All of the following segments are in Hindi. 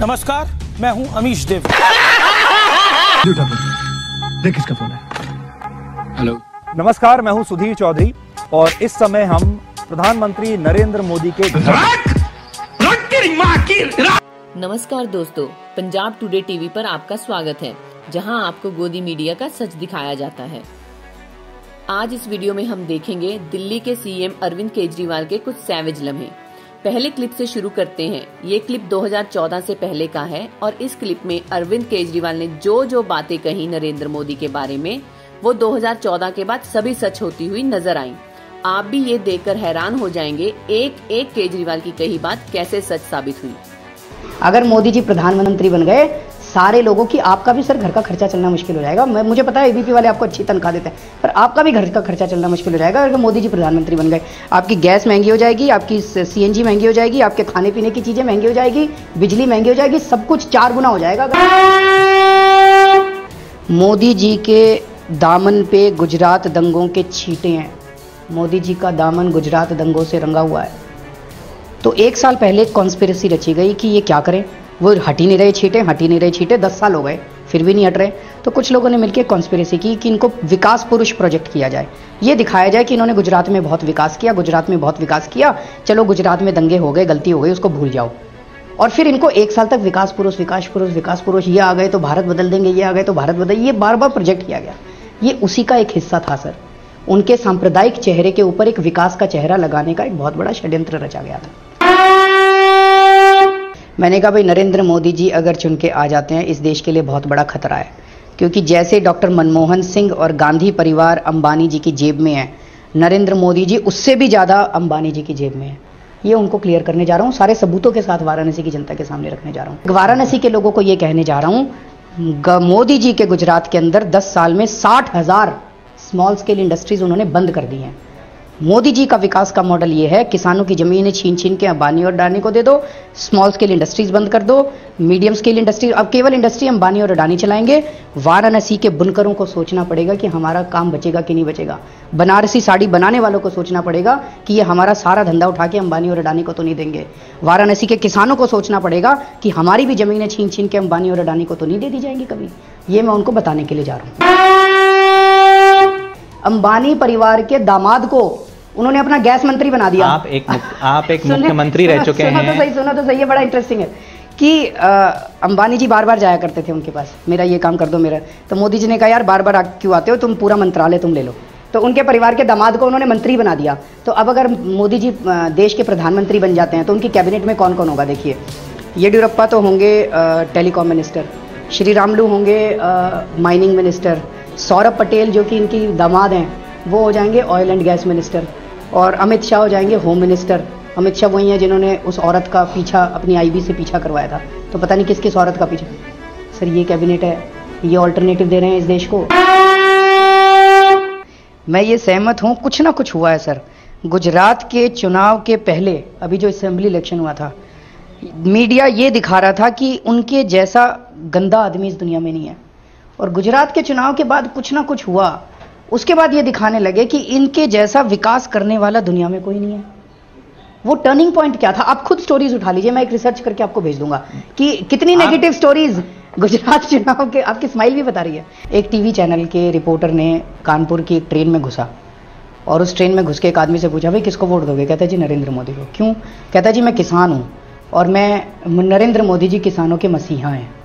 नमस्कार मैं हूँ अमीश देव। देख किसका फ़ोन है। हेलो। नमस्कार मैं हूँ सुधीर चौधरी और इस समय हम प्रधानमंत्री नरेंद्र मोदी के घर नमस्कार दोस्तों पंजाब टुडे टीवी पर आपका स्वागत है जहाँ आपको गोदी मीडिया का सच दिखाया जाता है। आज इस वीडियो में हम देखेंगे दिल्ली के सीएम अरविंद केजरीवाल के कुछ सैवेज लम्हे। पहले क्लिप से शुरू करते हैं। ये क्लिप 2014 से पहले का है और इस क्लिप में अरविंद केजरीवाल ने जो जो बातें कही नरेंद्र मोदी के बारे में, वो 2014 के बाद सभी सच होती हुई नज़र आई। आप भी ये देखकर हैरान हो जाएँगे, एक एक केजरीवाल की कही बात कैसे सच साबित हुई। अगर मोदी जी प्रधानमंत्री बन गए, सारे लोगों की आपका भी सर घर का खर्चा चलना मुश्किल हो जाएगा। मैं, मुझे पता है एबीपी वाले आपको अच्छी तनख्वाह देते हैं, पर आपका भी घर का खर्चा चलना मुश्किल हो जाएगा अगर मोदी जी प्रधानमंत्री बन गए। आपकी गैस महँगी हो जाएगी, आपकी सीएनजी महँगी हो जाएगी, आपके खाने पीने की चीज़ें महँगी हो जाएगी, बिजली महँगी हो जाएगी, सब कुछ चार गुना हो जाएगा। मोदी जी के दामन पे गुजरात दंगों के छीटे हैं। मोदी जी का दामन गुजरात दंगों से रंगा हुआ है। तो एक साल पहले एक कॉन्स्पिरसी रची गई कि ये क्या करें? वो हट ही नहीं रहे, छीटे, हट ही नहीं रहे, छीटे, दस साल हो गए, फिर भी नहीं हट रहे। तो कुछ लोगों ने मिलकर कॉन्स्पिरसी की कि इनको विकास पुरुष प्रोजेक्ट किया जाए। ये दिखाया जाए कि इन्होंने गुजरात में बहुत विकास किया, गुजरात में बहुत विकास किया। चलो गुजरात में दंगे हो गए, गलती हो गई, उसको भूल जाओ। और फिर इनको एक साल तक विकास पुरुष विकास पुरुष विकास पुरुष, ये आ गए तो भारत बदल देंगे, ये आ गए तो भारत बदल, ये बार बार प्रोजेक्ट किया गया। ये उसी का एक हिस्सा था, सर। उनके सांप्रदायिक चेहरे के ऊपर एक विकास का चेहरा लगाने का एक बहुत बड़ा षड्यंत्र रचा गया था। मैंने कहा, भाई, नरेंद्र मोदी जी अगर चुन के आ जाते हैं, इस देश के लिए बहुत बड़ा खतरा है। क्योंकि जैसे डॉक्टर मनमोहन सिंह और गांधी परिवार अंबानी जी की जेब में है, नरेंद्र मोदी जी उससे भी ज़्यादा अंबानी जी की जेब में है। ये उनको क्लियर करने जा रहा हूँ, सारे सबूतों के साथ वाराणसी की जनता के सामने रखने जा रहा हूँ। वाराणसी के लोगों को ये कहने जा रहा हूँ मोदी जी के गुजरात के अंदर 10 साल में साठ हज़ार स्मॉल स्केल इंडस्ट्रीज़ उन्होंने बंद कर दी हैं। मोदी जी का विकास का मॉडल ये है, किसानों की जमीनें छीन छीन के अंबानी और अडानी को दे दो, स्मॉल स्केल इंडस्ट्रीज़ बंद कर दो, मीडियम स्केल इंडस्ट्री, अब केवल इंडस्ट्री अंबानी और अडानी चलाएँगे। वाराणसी के बुनकरों को सोचना पड़ेगा कि हमारा काम बचेगा कि नहीं बचेगा। बनारसी साड़ी बनाने वालों को सोचना पड़ेगा कि ये हमारा सारा धंधा उठा के अंबानी और अडानी को तो नहीं देंगे। वाराणसी के किसानों को सोचना पड़ेगा कि हमारी भी जमीनें छीन छीन के अंबानी और अडानी को तो नहीं दे दी जाएँगी कभी। ये मैं उनको बताने के लिए जा रहा हूँ। अंबानी परिवार के दामाद को उन्होंने अपना गैस मंत्री बना दिया। आप एक आप एक मुख्यमंत्री रह चुके सुना हैं। तो सही सुना तो सही है बड़ा इंटरेस्टिंग है कि अंबानी जी बार बार जाया करते थे उनके पास। मेरा ये काम कर दो मेरा। तो मोदी जी ने कहा यार बार बार क्यों आते हो? तुम पूरा मंत्रालय तुम ले लो। तो उनके परिवार के दामाद को उन्होंने मंत्री बना दिया। तो अब अगर मोदी जी देश के प्रधानमंत्री बन जाते हैं तो उनकी कैबिनेट में कौन कौन होगा देखिए। येडियुरप्पा तो होंगे टेलीकॉम मिनिस्टर। श्री रामलू होंगे माइनिंग मिनिस्टर। सौरभ पटेल जो कि इनकी दामाद हैं वो हो जाएँगे ऑयल एंड गैस मिनिस्टर। और अमित शाह हो जाएँगे होम मिनिस्टर अमित शाह वही हैं जिन्होंने उस औरत का पीछा अपनी आईबी से पीछा करवाया था। तो पता नहीं किस किस औरत का पीछा? सर, ये कैबिनेट है। ये ऑल्टरनेटिव दे रहे हैं इस देश को। मैं ये सहमत हूँ, कुछ ना कुछ हुआ है, सर। गुजरात के चुनाव के पहले, अभी जो असेंबली इलेक्शन हुआ था मीडिया ये दिखा रहा था कि उनके जैसा गंदा आदमी इस दुनिया में नहीं है। और गुजरात के चुनाव के बाद कुछ ना कुछ हुआ। उसके बाद ये दिखाने लगे कि इनके जैसा विकास करने वाला दुनिया में कोई नहीं है। वो टर्निंग पॉइंट क्या था? आप खुद स्टोरीज उठा लीजिए मैं एक रिसर्च करके आपको भेज दूँगा कि कितनी नेगेटिव स्टोरीज गुजरात चुनाव के आपकी स्माइल भी बता रही है। एक टीवी चैनल के रिपोर्टर ने कानपुर की एक ट्रेन में घुसा और उस ट्रेन में घुस के एक आदमी से पूछा भाई किसको वोट दोगे? कहता जी नरेंद्र मोदी को। क्यों? कहता जी मैं किसान हूँ और मैं नरेंद्र मोदी जी किसानों के मसीहा हैं।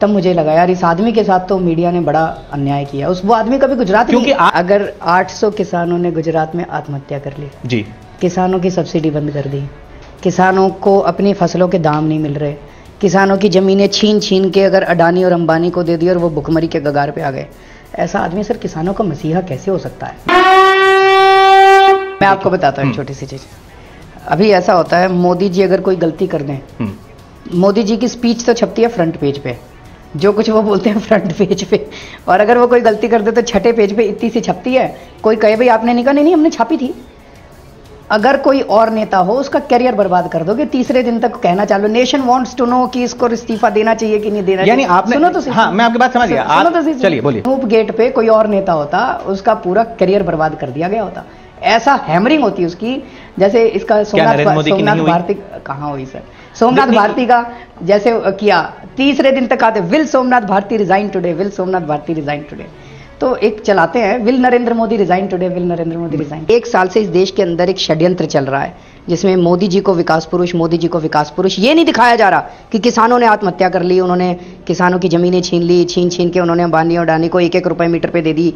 तब मुझे लगा यार इस आदमी के साथ तो मीडिया ने बड़ा अन्याय किया। उस वो आदमी कभी गुजरात क्योंकि आ... अगर 800 किसानों ने गुजरात में आत्महत्या कर ली जी। किसानों की सब्सिडी बंद कर दी किसानों को अपनी फ़सलों के दाम नहीं मिल रहे किसानों की जमीनें छीन छीन के अगर अडानी और अंबानी को दे दी और वो भुखमरी के गगार पे आ गए ऐसा आदमी सर किसानों का मसीहा कैसे हो सकता है? मैं आपको बताता हूँ हम्म। छोटी सी चीज़। अभी ऐसा होता है मोदी जी अगर कोई गलती कर दें हम्म। मोदी जी की स्पीच तो छपती है फ्रंट पेज पे। जो कुछ वो बोलते हैं फ्रंट पेज पे और अगर वो कोई गलती कर दे तो छठे पेज पे इतनी सी छपती है कोई कहे भाई आपने नहीं कहा नहीं नहीं हमने छापी थी अगर कोई और नेता हो उसका करियर बर्बाद कर दोगे तीसरे दिन तक कहना चालू नेशन वांट्स टू नो कि इसको इस्तीफा देना चाहिए कि नहीं देना यानी चाहिए। आपने- सुनो तो। हाँ, मैं आपकी बात समझ गया। सुनो तो। चलिए, बोलिए। धूप गेट पे कोई और नेता होता उसका पूरा करियर बर्बाद कर दिया गया होता ऐसा हैमरिंग होती उसकी जैसे इसका सोमनाथ सोमनाथ भारती कहाँ हुई सर सोमनाथ भारती का जैसे किया। तीसरे दिन तक आते will Somnath Bharti resign today will Somnath Bharti resign today तो एक चलाते हैं will Narendra Modi resign today will Narendra Modi resign एक साल से इस देश के अंदर एक षड्यंत्र चल रहा है जिसमें मोदी जी को विकास पुरुष मोदी जी को विकास पुरुष ये नहीं दिखाया जा रहा कि किसानों ने आत्महत्या कर ली उन्होंने किसानों की जमीनें छीन ली छीन छीन के उन्होंने अंबानी और डानी को एक एक रुपए मीटर पे दे दी।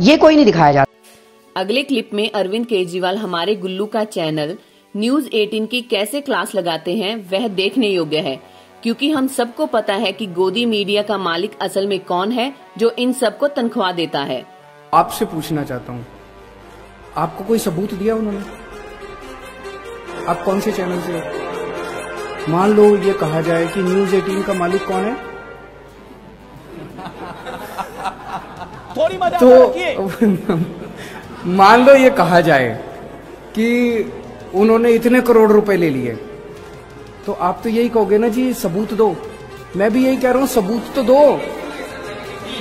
ये कोई नहीं दिखाया जा रहा। अगले क्लिप में अरविंद केजरीवाल हमारे गुल्लू का चैनल न्यूज़ 18 की कैसे क्लास लगाते हैं वह देखने योग्य है। क्योंकि हम सबको पता है कि गोदी मीडिया का मालिक असल में कौन है जो इन सबको तनख्वाह देता है। आपसे पूछना चाहता हूँ। आपको कोई सबूत दिया उन्होंने? आप कौन से चैनल से मान लो ये कहा जाए कि न्यूज़ 18 का मालिक कौन है? थोड़ी मज़ाक तो मान लो ये कहा जाए कि उन्होंने इतने करोड़ रुपए ले लिए। तो आप तो यही कहोगे ना जी, सबूत दो। मैं भी यही कह रहा हूँ, सबूत तो दो।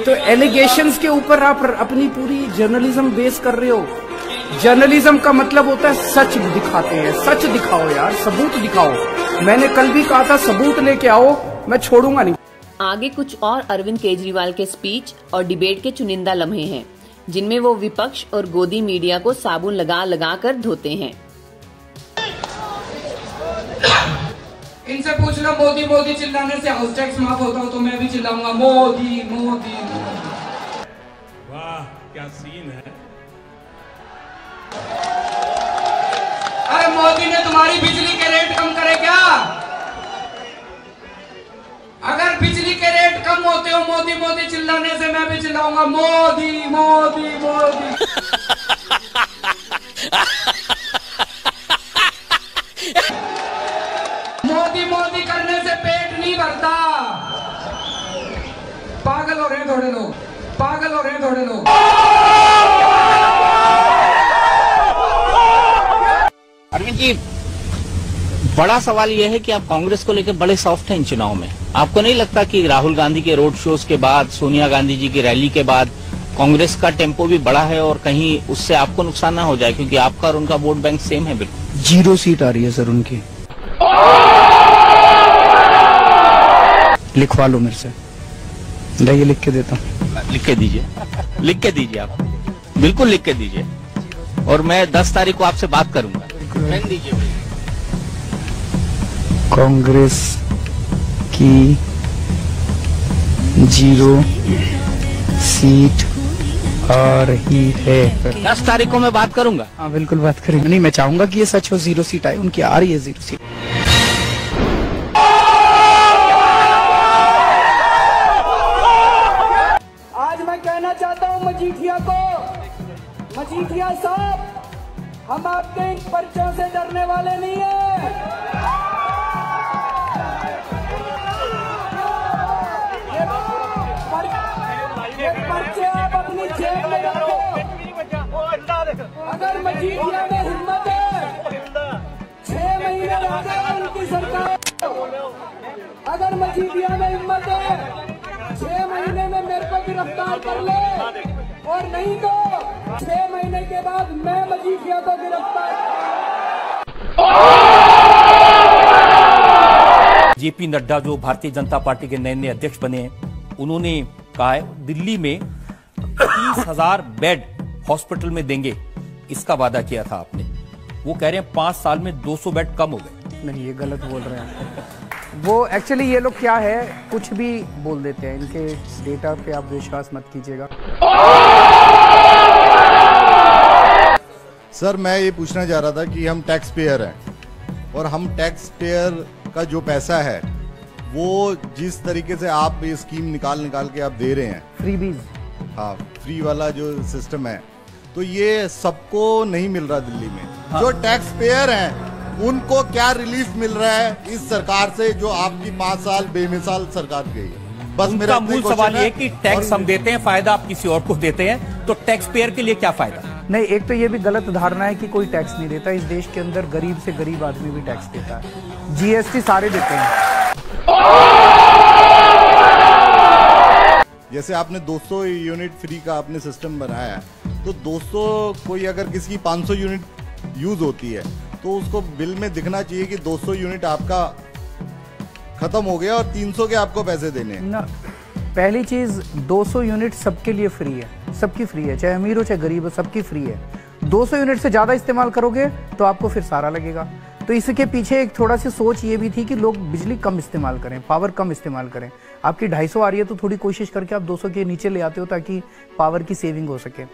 तो एलिगेशंस के ऊपर आप अपनी पूरी जर्नलिज्म बेस कर रहे हो। जर्नलिज्म का मतलब होता है सच दिखाते हैं। सच दिखाओ यार, सबूत दिखाओ। मैंने कल भी कहा था, सबूत लेके आओ, मैं छोड़ूँगा नहीं। आगे कुछ और अरविंद केजरीवाल के स्पीच और डिबेट के चुनिंदा लम्हे हैं, जिनमें वो विपक्ष और गोदी मीडिया को साबुन लगा लगा कर धोते हैं। इनसे पूछ लो मोदी मोदी चिल्लाने से हाउस टैक्स माफ़ होता हो तो मैं भी चिल्लाऊँगा मोदी मोदी। वाह क्या सीन है। अरे मोदी ने तुम्हारी बिजली के रेट कम करे क्या? अगर बिजली के रेट कम होते हो मोदी मोदी चिल्लाने से मैं भी चिल्लाऊँगा मोदी मोदी मोदी। पागल हो रहे हैं थोड़े लोग। पागल हो रहे हैं थोड़े लोग। अरविंद जी बड़ा सवाल यह है कि आप कांग्रेस को लेकर बड़े सॉफ्ट हैं इन चुनाव में। आपको नहीं लगता कि राहुल गांधी के रोड शोज़ के बाद सोनिया गांधी जी की रैली के बाद कांग्रेस का टेंपो भी बड़ा है और कहीं उससे आपको नुकसान ना हो जाए? क्योंकि आपका और उनका वोट बैंक सेम है बिल्कुल। ज़ीरो सीट आ रही है सर उनकी। लिखवा लो मेरे से। लाइए लिख के देता हूँ। लिख के दीजिए। लिख के दीजिए आप। बिल्कुल लिख के दीजिए। और मैं दस तारीख को आपसे बात करूँगा। कांग्रेस की ज़ीरो सीट आ रही है। दस तारीख को मैं बात करूँगा। हाँ बिल्कुल बात करेंगे। नहीं मैं चाहूँगा कि ये सच हो ज़ीरो सीट आए उनकी आ रही है ज़ीरो सीट। मजीठिया साहब, हम आपके इन पर्चों से डरने वाले नहीं है। अगर मजीठिया में हिम्मत है, छह महीने रह उनकी सरकार अगर मजीठिया में हिम्मत है, छह महीने में मेरे को गिरफ़्तार कर ले। और नहीं तो छह महीने के बाद मैं मजीठिया को गिरफ़्तार जेपी नड्डा जो भारतीय जनता पार्टी के नए नए अध्यक्ष बने हैं उन्होंने कहा है दिल्ली में तीस हज़ार बेड हॉस्पिटल में देंगे। इसका वादा किया था आपने। वो कह रहे हैं पाँच साल में 200 बेड कम हो गए। नहीं ये गलत बोल रहे हैं। वो एक्चुअली ये लोग क्या है कुछ भी बोल देते हैं। इनके डेटा पे आप विश्वास मत कीजिएगा। सर मैं ये पूछना चाह रहा था कि हम टैक्स पेयर हैं और हम टैक्स पेयर का जो पैसा है वो जिस तरीके से आप ये स्कीम निकाल निकाल के आप दे रहे हैं। फ्री फ्रीबीज हाँ फ्री वाला जो सिस्टम है तो ये सबको नहीं मिल रहा दिल्ली में। हाँ। जो टैक्स पेयर हैं उनको क्या रिलीफ मिल रहा है इस सरकार से जो आपकी पाँच साल बेमिसाल सरकार गई है? बस मेरा मूल सवाल ये कि टैक्स हम देते हैं फ़ायदा आप किसी और को देते हैं तो टैक्स पेयर के लिए क्या फ़ायदा? नहीं एक तो ये भी गलत धारणा है कि कोई टैक्स नहीं देता। इस देश के अंदर गरीब से गरीब आदमी भी टैक्स देता है। जीएसटी सारे देते हैं। जैसे आपने 200 यूनिट फ्री का आपने सिस्टम बनाया है तो 200 कोई अगर किसी की 500 यूनिट यूज़ होती है तो उसको बिल में दिखना चाहिए कि 200 यूनिट आपका खत्म हो गया और 300 के आपको पैसे देने। ना पहली चीज़ 200 यूनिट सबके लिए फ्री है। सबकी फ्री है चाहे अमीर हो चाहे गरीब हो सबकी फ्री है। 200 यूनिट से ज़्यादा इस्तेमाल करोगे तो आपको फिर सारा लगेगा। तो इसके पीछे एक थोड़ा सी सोच ये भी थी कि लोग बिजली कम इस्तेमाल करें पावर कम इस्तेमाल करें। आपकी 250 आ रही है तो थोड़ी कोशिश करके आप 200 के नीचे ले आते हो ताकि पावर की सेविंग हो सके।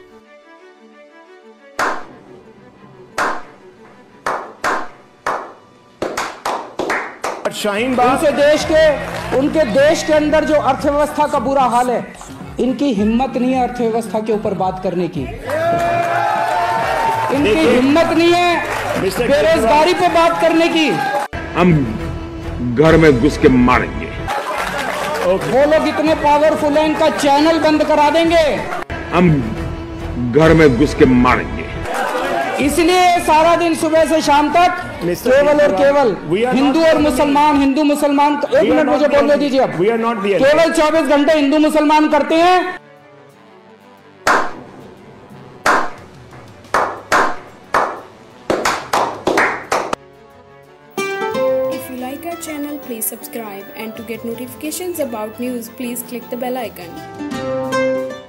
शाहीन बाग उनके देश के उनके देश के अंदर जो अर्थव्यवस्था का बुरा हाल है इनकी हिम्मत नहीं है अर्थव्यवस्था के ऊपर बात करने की। इनकी हिम्मत नहीं है बेरोजगारी पे बात करने की। हम घर में घुस के मारेंगे। वो लोग इतने पावरफुल हैं इनका चैनल बंद करा देंगे। हम घर में घुस के मारेंगे। इसलिए सारा दिन सुबह से शाम तक केवल और केवल हिंदू और मुसलमान हिंदू मुसलमान तो एक मिनट मुझे बोलने दीजिए अब केवल 24 घंटे हिंदू मुसलमान करते हैं like our channel, please subscribe and to get notifications about news, please click the bell icon.